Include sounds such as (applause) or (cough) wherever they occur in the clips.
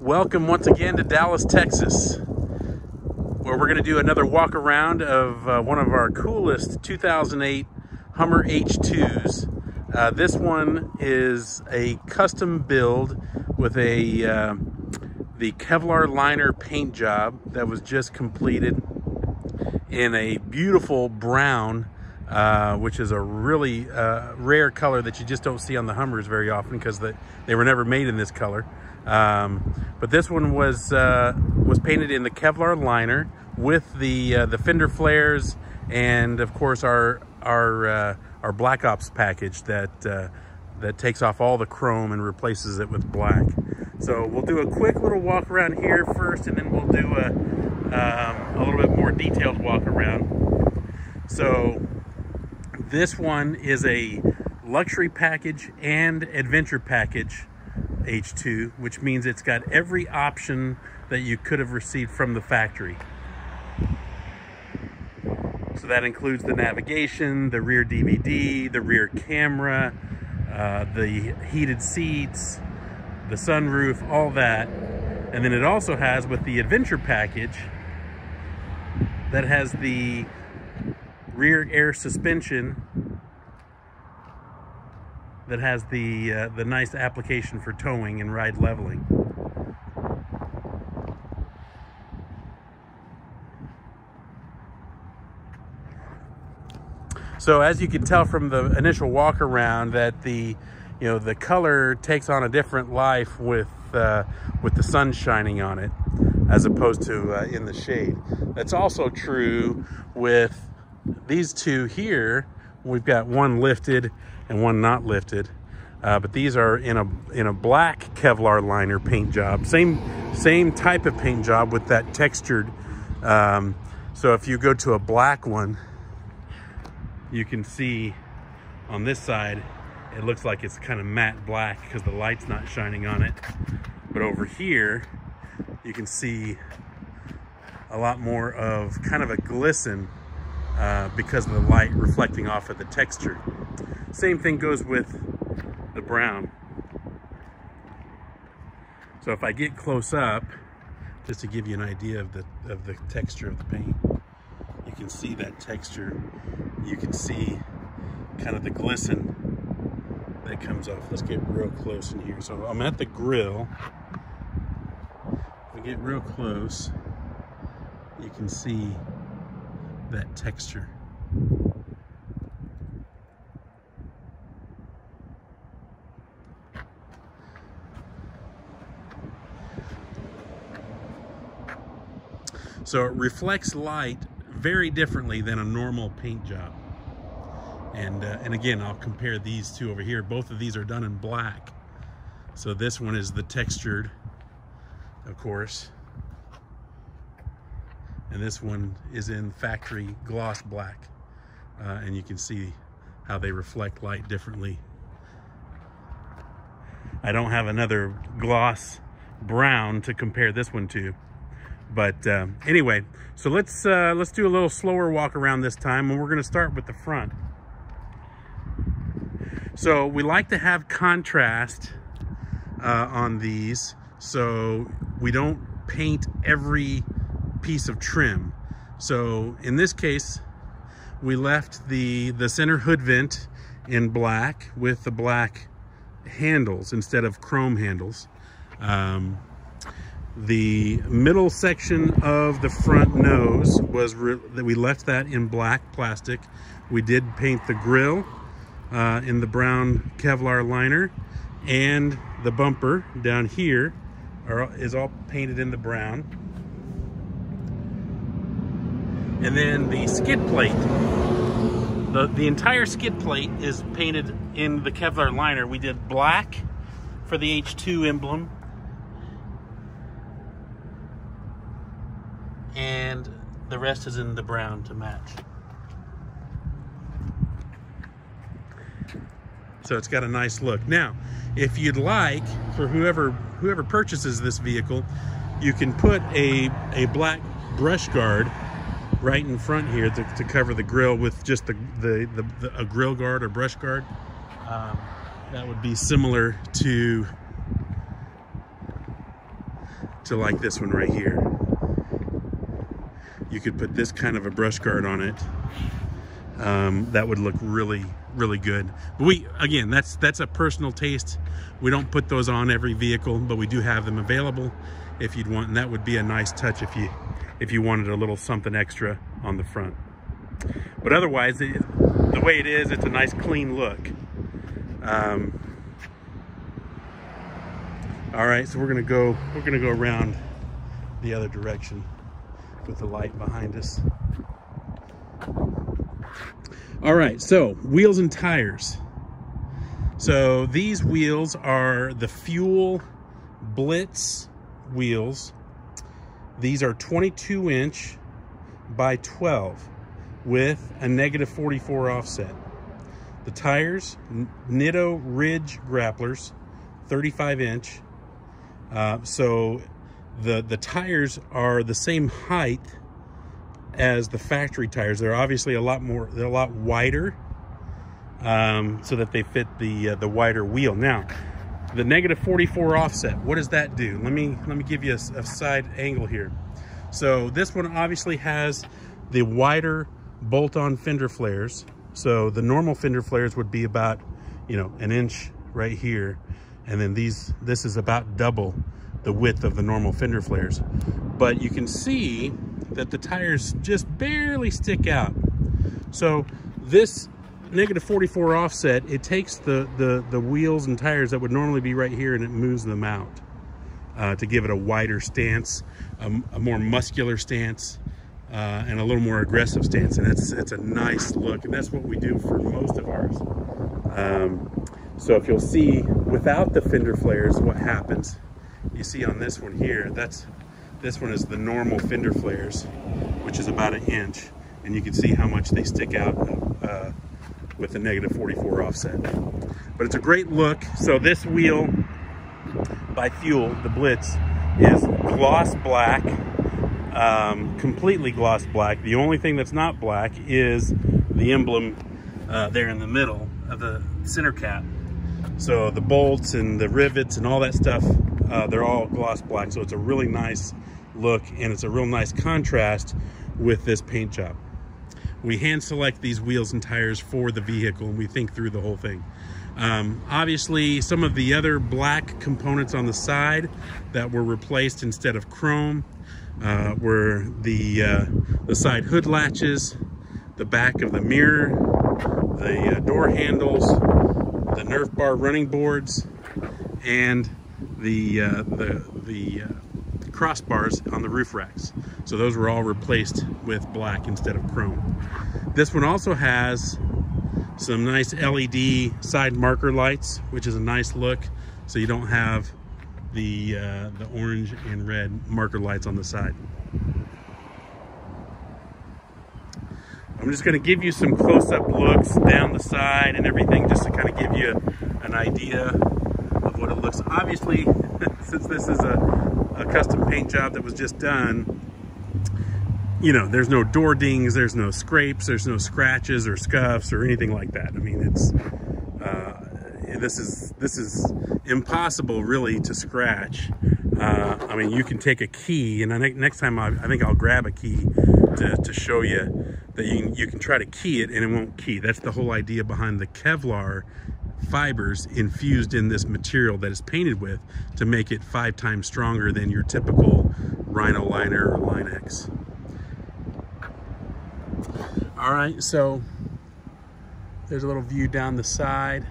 Welcome once again to Dallas, Texas, where we're going to do another walk around of uh, one of our coolest 2008 Hummer H2s. Uh, this one is a custom build with a uh, the Kevlar liner paint job that was just completed in a beautiful brown uh, which is a really uh, rare color that you just don't see on the Hummers very often because the, they were never made in this color. Um, but this one was uh, was painted in the Kevlar liner with the uh, the fender flares and of course our our uh, our Black Ops package that uh, that takes off all the chrome and replaces it with black. So we'll do a quick little walk around here first, and then we'll do a um, a little bit more detailed walk around. So this one is a luxury package and adventure package H2, which means it's got every option that you could have received from the factory. So that includes the navigation, the rear DVD, the rear camera, uh, the heated seats, the sunroof, all that. And then it also has with the adventure package that has the rear air suspension that has the uh, the nice application for towing and ride leveling. So as you can tell from the initial walk around that the you know the color takes on a different life with uh, with the sun shining on it as opposed to uh, in the shade. That's also true with these two here. We've got one lifted and one not lifted. Uh, but these are in a in a black Kevlar liner paint job. Same same type of paint job with that textured. Um, so if you go to a black one, you can see on this side, it looks like it's kind of matte black because the light's not shining on it. But over here, you can see a lot more of kind of a glisten uh, because of the light reflecting off of the texture. Same thing goes with the brown. So if I get close up, just to give you an idea of the, of the texture of the paint, you can see that texture. You can see kind of the glisten that comes off. Let's get real close in here. So I'm at the grill. If we get real close, you can see that texture. So it reflects light very differently than a normal paint job. And, uh, and again, I'll compare these two over here. Both of these are done in black. So this one is the textured, of course. And this one is in factory gloss black. Uh, and you can see how they reflect light differently. I don't have another gloss brown to compare this one to. But uh, anyway, so let's uh, let's do a little slower walk around this time, and we're going to start with the front. So we like to have contrast uh, on these, so we don't paint every piece of trim. So in this case, we left the the center hood vent in black with the black handles instead of chrome handles. Um, the middle section of the front nose was that we left that in black plastic. We did paint the grill uh, in the brown Kevlar liner and the bumper down here are, is all painted in the brown. And then the skid plate, the, the entire skid plate is painted in the Kevlar liner. We did black for the H2 emblem and the rest is in the brown to match. So it's got a nice look. Now, if you'd like, for whoever whoever purchases this vehicle, you can put a, a black brush guard right in front here to, to cover the grill with just the, the, the, the a grill guard or brush guard. Um, that would be similar to to like this one right here. You could put this kind of a brush guard on it. Um, that would look really, really good. But we, again, that's that's a personal taste. We don't put those on every vehicle, but we do have them available if you'd want, and that would be a nice touch if you if you wanted a little something extra on the front. But otherwise, it, the way it is, it's a nice clean look. Um, all right, so we're gonna go, we're gonna go around the other direction with the light behind us. All right, so wheels and tires. So these wheels are the Fuel Blitz wheels. These are 22 inch by 12 with a negative 44 offset. The tires, Nitto Ridge Grapplers, 35 inch. Uh, so the, the tires are the same height as the factory tires. They're obviously a lot more, they're a lot wider um, so that they fit the, uh, the wider wheel. Now, the negative 44 offset, what does that do? Let me, let me give you a, a side angle here. So this one obviously has the wider bolt-on fender flares. So the normal fender flares would be about, you know, an inch right here. And then these, this is about double the width of the normal fender flares. But you can see that the tires just barely stick out. So this negative 44 offset, it takes the, the, the wheels and tires that would normally be right here and it moves them out uh, to give it a wider stance, a, a more muscular stance, uh, and a little more aggressive stance. And it's, it's a nice look. And that's what we do for most of ours. Um, so if you'll see without the fender flares, what happens, you see on this one here, that's this one is the normal fender flares, which is about an inch. And you can see how much they stick out uh, with the negative 44 offset. But it's a great look. So this wheel by Fuel, the Blitz, is gloss black um, completely gloss black. The only thing that's not black is the emblem uh, there in the middle of the center cap. So the bolts and the rivets and all that stuff, uh, they're all gloss black. So it's a really nice look and it's a real nice contrast with this paint job. We hand select these wheels and tires for the vehicle and we think through the whole thing. Um, obviously, some of the other black components on the side that were replaced instead of chrome uh, were the, uh, the side hood latches, the back of the mirror, the uh, door handles, the Nerf bar running boards, and the, uh, the, the uh, crossbars on the roof racks. So those were all replaced with black instead of chrome. This one also has some nice LED side marker lights, which is a nice look. So you don't have the, uh, the orange and red marker lights on the side. I'm just going to give you some close-up looks down the side and everything just to kind of give you an idea looks. Obviously, (laughs) since this is a, a custom paint job that was just done, you know, there's no door dings, there's no scrapes, there's no scratches or scuffs or anything like that. I mean, it's, uh, this is this is impossible really to scratch. Uh, I mean, you can take a key, and I think next time I, I think I'll grab a key to, to show you that you can, you can try to key it and it won't key. That's the whole idea behind the Kevlar fibers infused in this material that is painted with to make it five times stronger than your typical Rhino liner or Line-X. All right, so there's a little view down the side.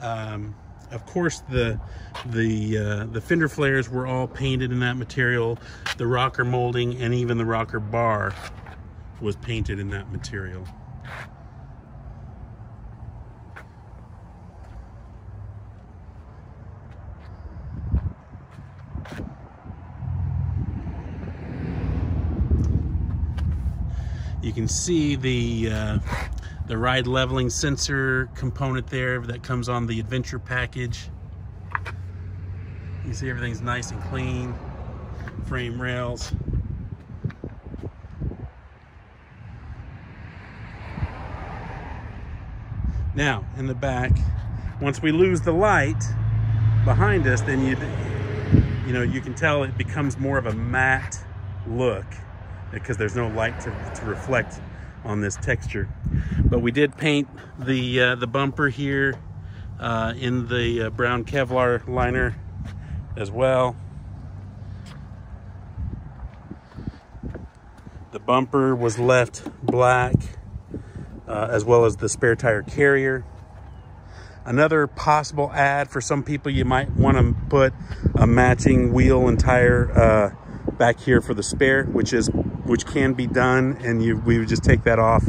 Um, of course, the the uh, the fender flares were all painted in that material. The rocker molding and even the rocker bar was painted in that material. You can see the uh, the ride leveling sensor component there that comes on the adventure package. You see everything's nice and clean. Frame rails. Now, in the back, once we lose the light, behind us, then you you know, you can tell it becomes more of a matte look because there's no light to, to reflect on this texture. But we did paint the uh, the bumper here uh, in the uh, brown Kevlar liner as well. The bumper was left black uh, as well as the spare tire carrier. Another possible add for some people, you might want to put a matching wheel and tire uh, back here for the spare, which is which can be done, and you we would just take that off.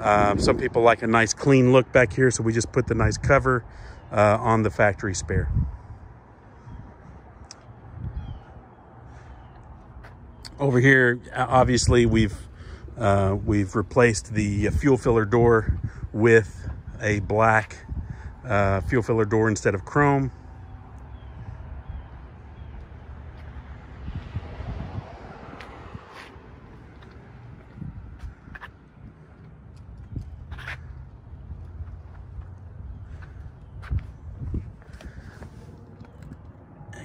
Uh, some people like a nice clean look back here, so we just put the nice cover uh, on the factory spare. Over here, obviously, we've uh, we've replaced the fuel filler door with a black uh, fuel filler door instead of chrome.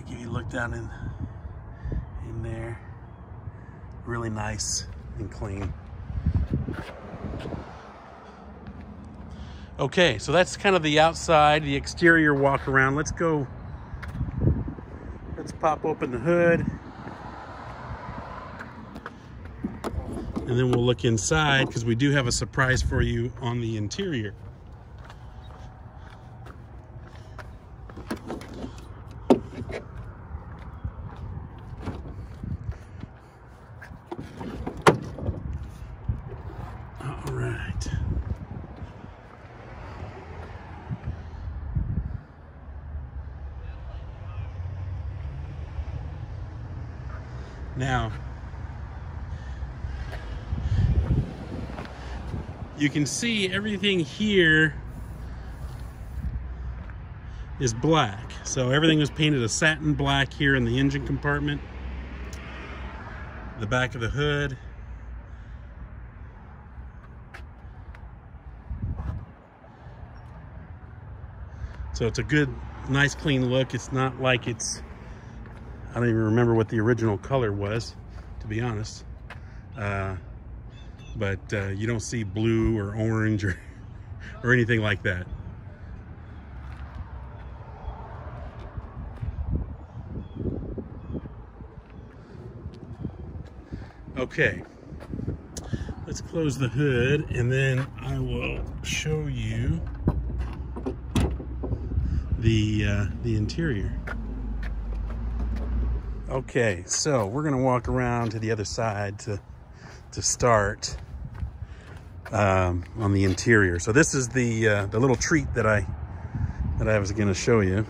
give you a look down in in there. Really nice and clean. Okay, so that's kind of the outside, the exterior walk around. Let's go, let's pop open the hood. And then we'll look inside because we do have a surprise for you on the interior. Now, you can see everything here is black. So everything was painted a satin black here in the engine compartment. The back of the hood. So it's a good, nice clean look. It's not like it's I don't even remember what the original color was, to be honest. Uh, but uh, you don't see blue or orange or, (laughs) or anything like that. Okay, let's close the hood and then I will show you the, uh, the interior. Okay, so we're gonna walk around to the other side to to start um, on the interior. So this is the uh, the little treat that I that I was gonna show you.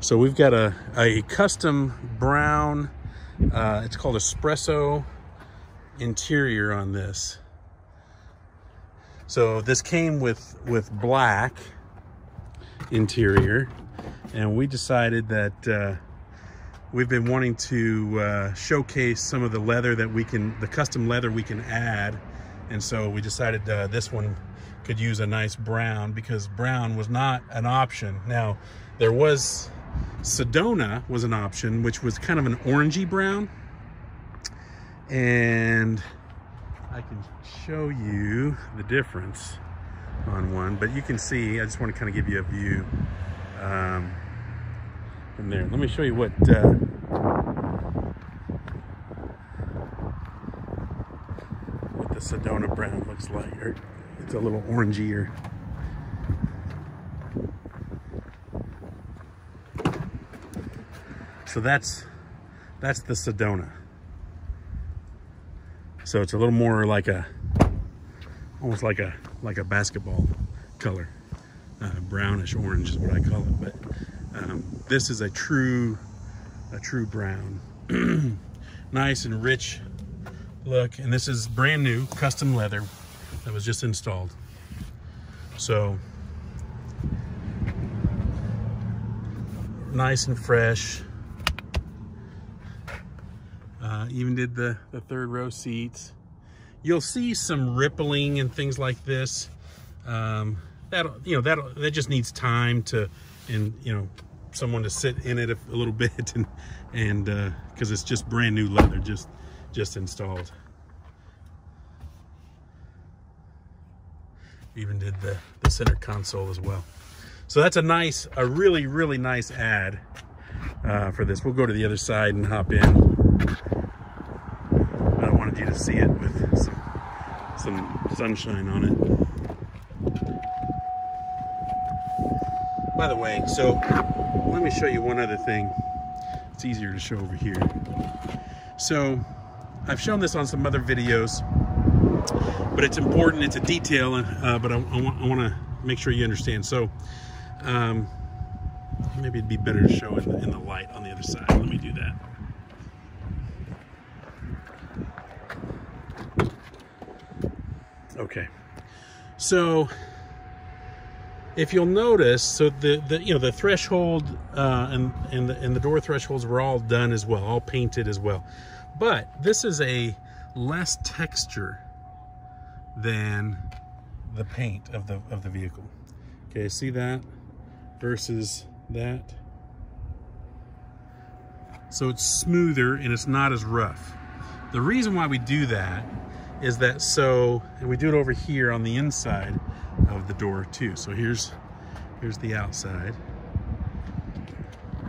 So we've got a a custom brown. Uh, it's called espresso interior on this. So this came with with black interior, and we decided that. Uh, we've been wanting to uh, showcase some of the leather that we can, the custom leather we can add. And so we decided uh, this one could use a nice brown because brown was not an option. Now, there was, Sedona was an option, which was kind of an orangey brown. And I can show you the difference on one, but you can see, I just want to kind of give you a view. Um, from there. Let me show you what uh, what the Sedona brown looks like. Or it's a little orangier. So that's that's the Sedona. So it's a little more like a almost like a like a basketball color. Uh, brownish orange is what I call it. But um, this is a true, a true brown. (clears throat) nice and rich look. And this is brand new, custom leather that was just installed. So, nice and fresh. Uh, even did the, the third row seats. You'll see some rippling and things like this. Um, that you know that that just needs time to and you know, someone to sit in it a, a little (laughs) bit and, and because uh, it's just brand new leather, just, just installed. Even did the, the center console as well. So that's a nice, a really, really nice ad uh, for this. We'll go to the other side and hop in. I wanted you to see it with some, some sunshine on it. By the way, so let me show you one other thing. It's easier to show over here. So I've shown this on some other videos, but it's important. It's a detail, uh, but I, I want, I want to make sure you understand. So um, maybe it'd be better to show in the, in the light on the other side. Let me do that. Okay. So if you'll notice, so the, the you know the threshold uh, and and the, and the door thresholds were all done as well, all painted as well. But this is a less texture than the paint of the of the vehicle. Okay, see that versus that. So it's smoother and it's not as rough. The reason why we do that is that so, and we do it over here on the inside, of the door too. So here's here's the outside.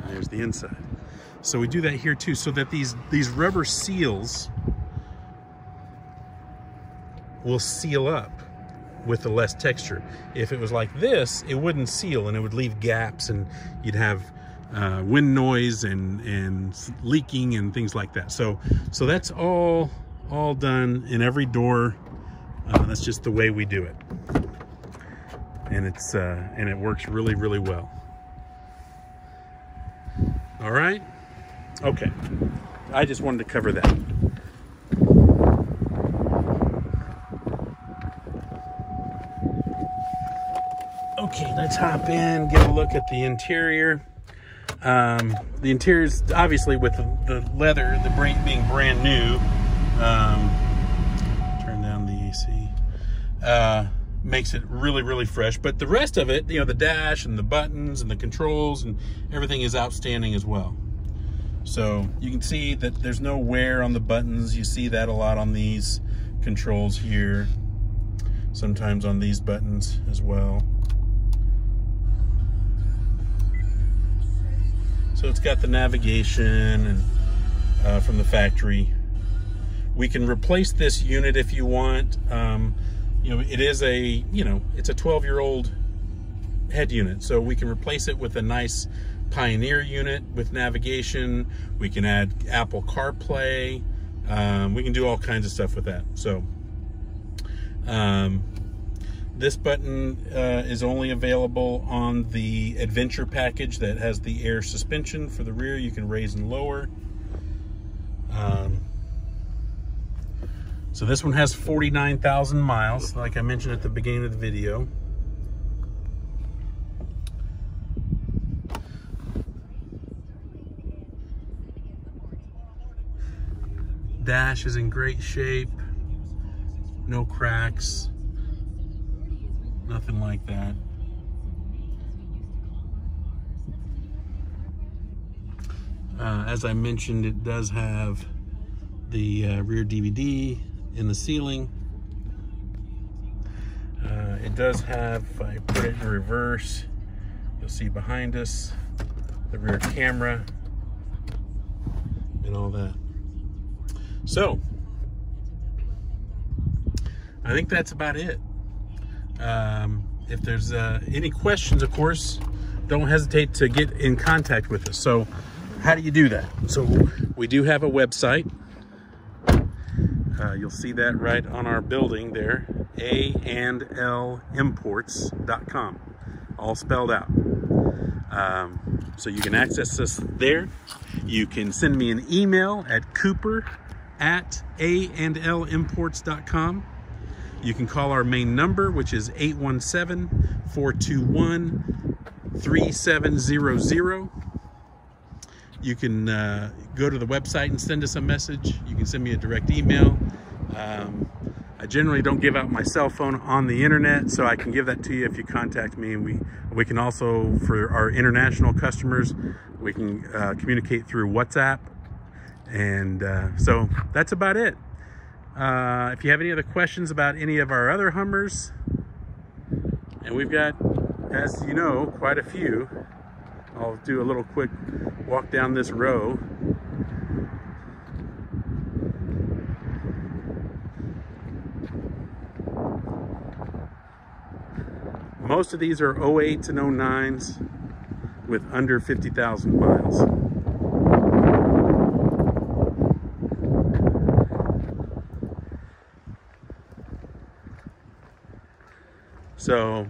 there's the inside. So we do that here too, so that these these rubber seals will seal up with the less texture. If it was like this, it wouldn't seal and it would leave gaps and you'd have uh, wind noise and, and leaking and things like that. So, so that's all, all done in every door. Uh, that's just the way we do it and it's uh, and it works really really well. All right? Okay. I just wanted to cover that. Okay let's hop in get a look at the interior. Um, the interior is obviously with the, the leather the brain being brand new um, turn down the AC uh, makes it really, really fresh. But the rest of it, you know, the dash and the buttons and the controls and everything is outstanding as well. So you can see that there's no wear on the buttons. You see that a lot on these controls here. Sometimes on these buttons as well. So it's got the navigation and uh, from the factory. We can replace this unit if you want. Um, you know, it is a, you know, it's a 12 year old head unit. So we can replace it with a nice Pioneer unit with navigation. We can add Apple CarPlay. Um, we can do all kinds of stuff with that. So um, this button uh, is only available on the Adventure package that has the air suspension for the rear. You can raise and lower. Um, so this one has 49,000 miles, like I mentioned at the beginning of the video. Dash is in great shape. No cracks. Nothing like that. Uh, as I mentioned, it does have the uh, rear DVD in the ceiling. Uh, it does have, if I put it in reverse, you'll see behind us the rear camera and all that. So, I think that's about it. Um, if there's uh, any questions, of course, don't hesitate to get in contact with us. So, how do you do that? So, we do have a website, uh, you'll see that right on our building there, A and L Imports.com, all spelled out. Um, so you can access us there. You can send me an email at cooper at A and L Imports.com. You can call our main number, which is 817-421-3700. You can uh, go to the website and send us a message. You can send me a direct email. Um, I generally don't give out my cell phone on the internet, so I can give that to you if you contact me. And we, we can also, for our international customers, we can uh, communicate through WhatsApp. And uh, so that's about it. Uh, if you have any other questions about any of our other Hummers, and we've got, as you know, quite a few. I'll do a little quick walk down this row. Most of these are 08s and 09s with under 50,000 miles. So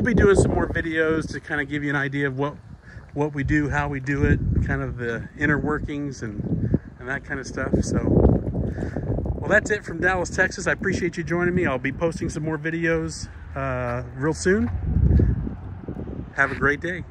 we'll be doing some more videos to kind of give you an idea of what what we do, how we do it, kind of the inner workings and and that kind of stuff. So well, that's it from Dallas, Texas. I appreciate you joining me. I'll be posting some more videos uh, real soon. Have a great day.